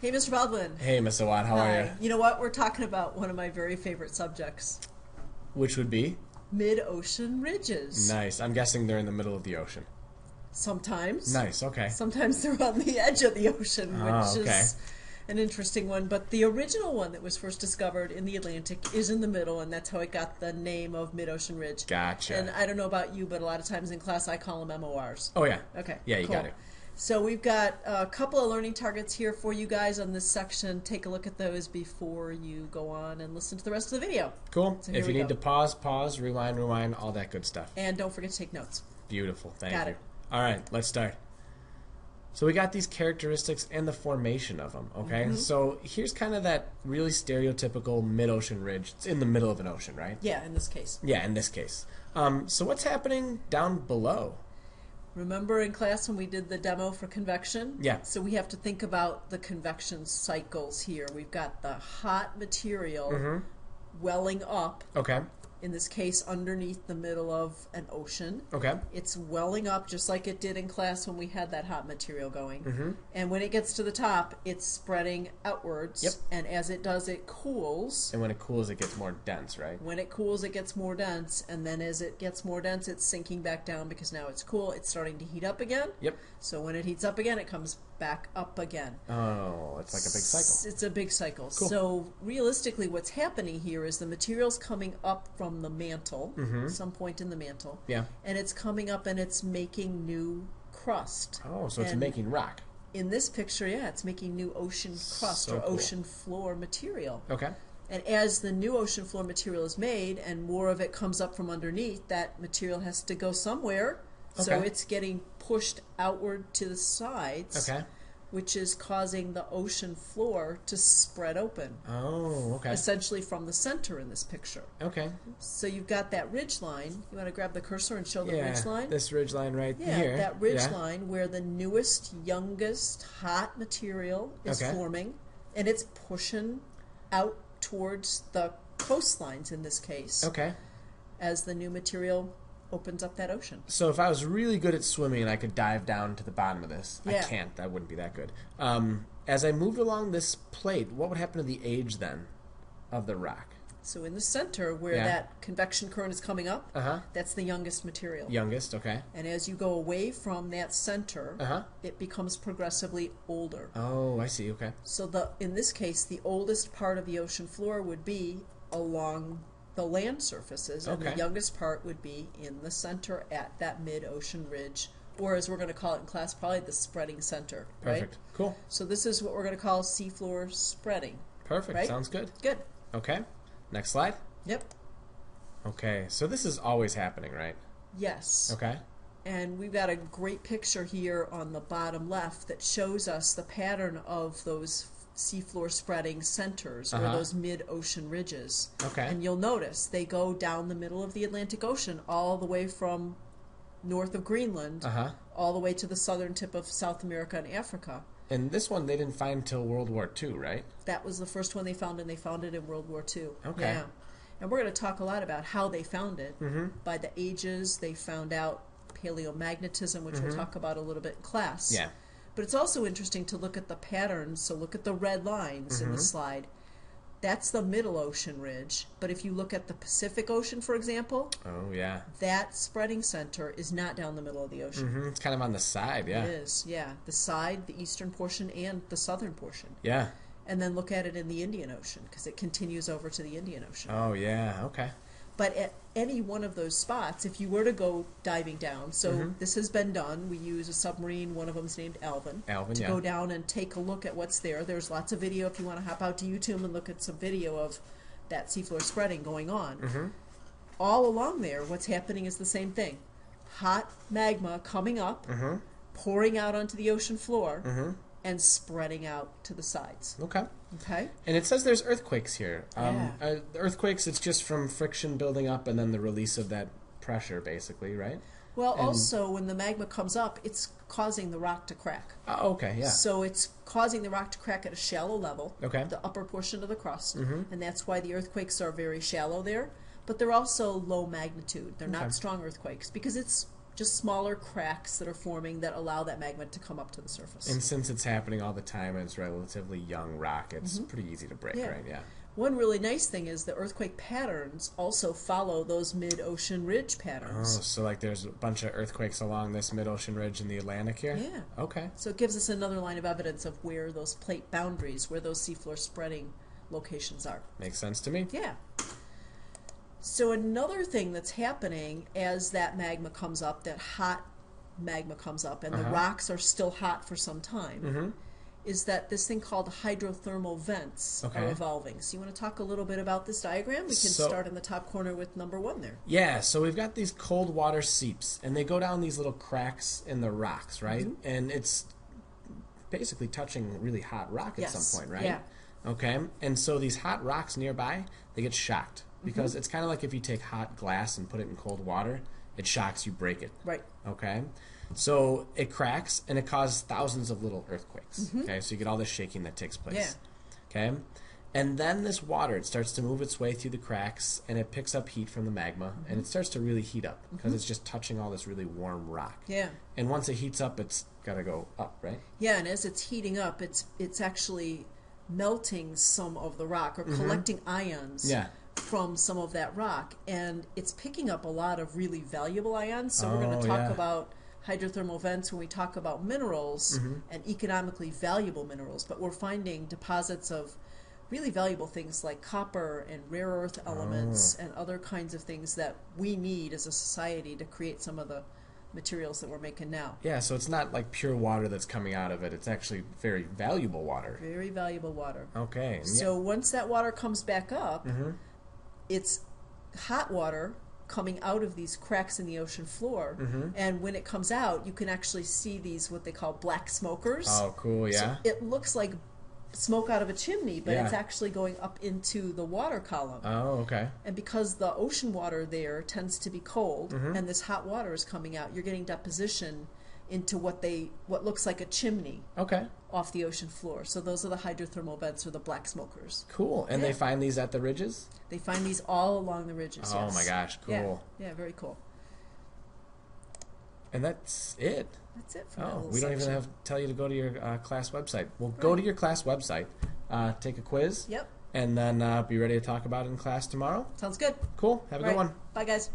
Hey, Mr. Baldwin. Hey, Miss Watt. how Hi. are you? You know what? We're talking about one of my very favorite subjects Which would be mid ocean ridges. nice. I'm guessing they're in the middle of the ocean. Sometimes. Nice. Okay. Sometimes they're on the edge of the ocean, ah, which Oh, okay. is an interesting one. But the original one that was first discovered in the Atlantic is in the middle, and that's how it got the name of mid ocean ridge. Gotcha. And I don't know about you, but a lot of times in class I call them MORs. oh yeah. Okay. Yeah, you cool. got it. So we've got a couple of learning targets here for you guys on this section. Take a look at those before you go on and listen to the rest of the video. Cool. So if you need go. to pause, pause, rewind, rewind, all that good stuff. And don't forget to take notes. Beautiful. Thank Got you. it. All right, let's start. So we got these characteristics and the formation of them. Okay. Mm-hmm. So here's kind of that really stereotypical mid-ocean ridge. It's in the middle of an ocean, right? Yeah, in this case. Yeah. In this case. Um, so what's happening down below? Remember in class when we did the demo for convection? Yeah. So we have to think about the convection cycles here. We've got the hot material Mm-hmm. welling up, Okay. In this case underneath the middle of an ocean. Okay. It's welling up just like it did in class when we had that hot material going. Mm-hmm. And when it gets to the top, it's spreading outwards. Yep. And as it does, it cools. And when it cools, it gets more dense, right? When it cools, it gets more dense. And then as it gets more dense, it's sinking back down because now it's cool. It's starting to heat up again. Yep. So when it heats up again, it comes back up again. Oh, it's like a big cycle. It's a big cycle. Cool. So realistically, what's happening here is the material's coming up from the mantle, Mm-hmm. some point in the mantle, Yeah. and it's coming up and it's making new crust. Oh, so it's making rock. In this picture, yeah, it's making new ocean crust So or cool. ocean floor material. Okay. And as the new ocean floor material is made and more of it comes up from underneath, that material has to go somewhere. So it's getting pushed outward to the sides, Okay. which is causing the ocean floor to spread open, Oh, okay. essentially from the center in this picture. Okay. So you've got that ridge line. You want to grab the cursor and show the yeah. ridge line? This ridge line right Yeah, here. that ridge yeah. line where the newest, youngest, hot material is Okay. forming, and it's pushing out towards the coastlines in this case Okay. as the new material opens up that ocean. So if I was really good at swimming and I could dive down to the bottom of this, I can't. That wouldn't be that good. Um, as I moved along this plate, what would happen to the age then of the rock? So in the center where Yeah. that convection current is coming up, Uh huh. that's the youngest material. Youngest. Okay. And as you go away from that center, Uh huh. it becomes progressively older. Oh, I see. Okay. So the in this case, the oldest part of the ocean floor would be along the land surfaces, and Okay. the youngest part would be in the center at that mid-ocean ridge, or as we're going to call it in class, probably the spreading center. Perfect. Right. Cool. So this is what we're going to call seafloor spreading. Perfect. Right? Sounds good. Good. Okay. Next slide. Yep. Okay. So this is always happening, right? Yes. Okay. And we've got a great picture here on the bottom left that shows us the pattern of those seafloor spreading centers or Uh-huh. those mid-ocean ridges. Okay. And you'll notice they go down the middle of the Atlantic Ocean all the way from north of Greenland Uh huh. all the way to the southern tip of South America and Africa. And this one they didn't find till World War II, right? That was the first one they found, and they found it in World War II. Okay. Yeah. And we're going to talk a lot about how they found it. Mm-hmm. By the ages, they found out paleomagnetism, which we'll talk about a little bit in class. Mm-hmm. Yeah. But it's also interesting to look at the patterns. So look at the red lines in the Mhm. slide. That's the middle ocean ridge. But if you look at the Pacific Ocean, for example, Oh yeah. that spreading center is not down the middle of the ocean. Mm-hmm. It's kind of on the side. Yeah. It is, yeah. The side, the eastern portion, and the southern portion. Yeah. And then look at it in the Indian Ocean because it continues over to the Indian Ocean. Oh yeah. Okay. But at any one of those spots, if you were to go diving down, so Mhm. this has been done. We use a submarine. One of them's named Alvin. Alvin. to yeah. go down and take a look at what's there. There's lots of video if you want to hop out to YouTube and look at some video of that seafloor spreading going on. Mm-hmm. All along there, what's happening is the same thing. Hot magma coming up, Mm-hmm. pouring out onto the ocean floor, Mm-hmm. And spreading out to the sides. Okay. Okay? And it says there's earthquakes here. Um, Yeah. uh, earthquakes, it's just from friction building up and then the release of that pressure, basically, right? Well, And- also, when the magma comes up, it's causing the rock to crack. Oh, okay, yeah. So it's causing the rock to crack at a shallow level, Okay. the upper portion of the crust, Mhm. and that's why the earthquakes are very shallow there. But they're also low magnitude. They're Okay. not strong earthquakes because it's just smaller cracks that are forming that allow that magma to come up to the surface. And since it's happening all the time and it's relatively young rock, it's pretty easy to break, Mm-hmm. Yeah. right? Yeah. One really nice thing is the earthquake patterns also follow those mid ocean ridge patterns. Oh, so like there's a bunch of earthquakes along this mid-ocean ridge in the Atlantic here? Yeah. Okay. So it gives us another line of evidence of where those plate boundaries, where those seafloor spreading locations are. Makes sense to me. Yeah. So another thing that's happening as that magma comes up, that hot magma comes up, and the Uh-huh. rocks are still hot for some time, Mm-hmm. is that this thing called hydrothermal vents Okay. are evolving. So you want to talk a little bit about this diagram? We can So- start in the top corner with number one there. Yeah, so we've got these cold water seeps, and they go down these little cracks in the rocks, right? Mm-hmm. And it's basically touching really hot rock at Yes. some point, right? Yeah. Okay, and so these hot rocks nearby, they get shocked because Mm-hmm. it's kind of like if you take hot glass and put it in cold water, it shocks you, break it. Right. Okay, so it cracks and it causes thousands of little earthquakes. Mm-hmm. Okay, so you get all this shaking that takes place. Yeah. Okay, and then this water it starts to move its way through the cracks and it picks up heat from the magma and it starts to really heat up because it's just touching all this really warm rock. Yeah. And once it heats up, it's got to go up, right? Yeah, and as it's heating up, it's it's actually melting some of the rock or collecting ions Mm-hmm. Yeah. From some of that rock, and it's picking up a lot of really valuable ions. So we're going Oh, to talk yeah. about hydrothermal vents when we talk about minerals Mm-hmm. and economically valuable minerals, but we're finding deposits of really valuable things like copper and rare earth elements Oh. and other kinds of things that we need as a society to create some of the materials that we're making now. Yeah, so it's not like pure water that's coming out of it. It's actually very valuable water. Very valuable water. Okay. and yeah- So once that water comes back up, Mhm. It's hot water coming out of these cracks in the ocean floor. Mm-hmm. And when it comes out, you can actually see these what they call black smokers. Oh, cool. So Yeah. it looks like smoke out of a chimney, but it's actually going up into the water column. oh, okay. and because the ocean water there tends to be cold Mm-hmm. and this hot water is coming out, you're getting deposition into what they what looks like a chimney Okay. off the ocean floor. So those are the hydrothermal vents or the black smokers. Cool. And they find these at the ridges? They find these all along the ridges. Oh yes. my gosh, Yeah. cool. Yeah, very cool. And that's it. That's it for Oh, we don't even have to tell you to go to your uh, class website. Well, go to your class website, uh, take a quiz, Yep, and then uh, be ready to talk about it in class tomorrow. sounds good. Cool. Have a Right. good one. Bye, guys.